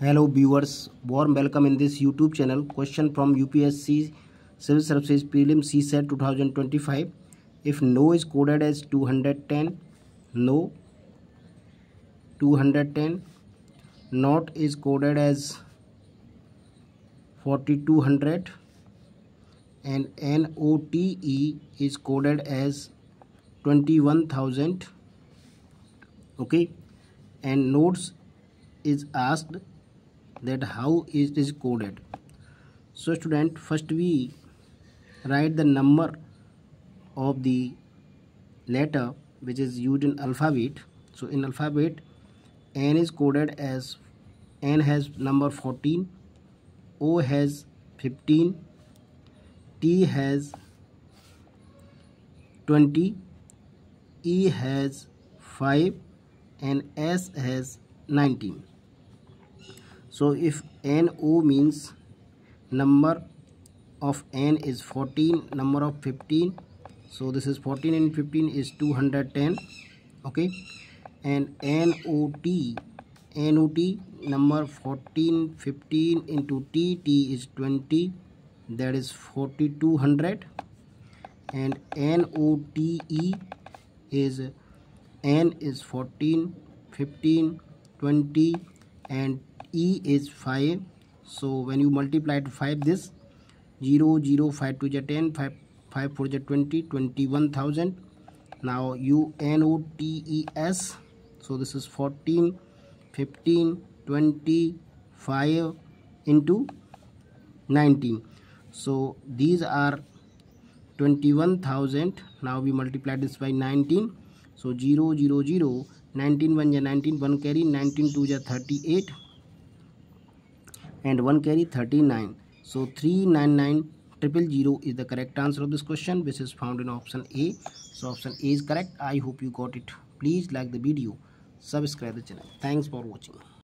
Hello viewers, warm welcome in this YouTube channel. Question from UPSC Civil Services Prelim CSAT 2025. If no is coded as 210, no. 210, not is coded as 4200 and NOTE is coded as 21000 okay? And notes is asked that how it is coded. So student first we write the number of the letter which is used in alphabet. So in alphabet n is coded as n has number 14 o has 15 t has 20 e has 5 and s has 19 so if no means number of n is 14 number of 15 so this is 14 and 15 is 210 okay? And not not number 14 15 into t t is 20 that is 4200 and note is n is 14 15 20 and e is 5 so when you multiply to 5 this 0 0 5 to 10 5 5 4 20 21000 now u n o t e s. So this is 14 15 20 5 into 19 so these are 21000 now we multiply this by 19 so 0 0 0 19 1 ja 19 1 carry 19 2 ja 38 and 1 carry 39 so 399 triple zero is the correct answer of this question which is found in option a. So option a is correct. I hope you got it. Please like the video. Subscribe the channel. Thanks for watching